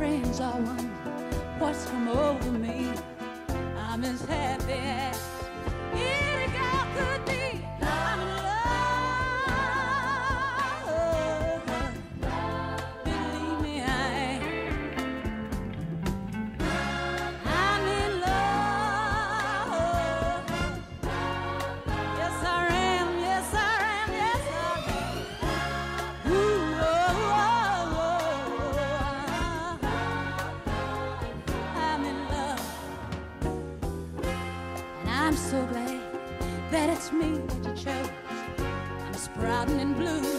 Sometimes I wonder what's come over me. I'm as happy as I'm so glad that it's me that you chose. I'm sprouting in blooming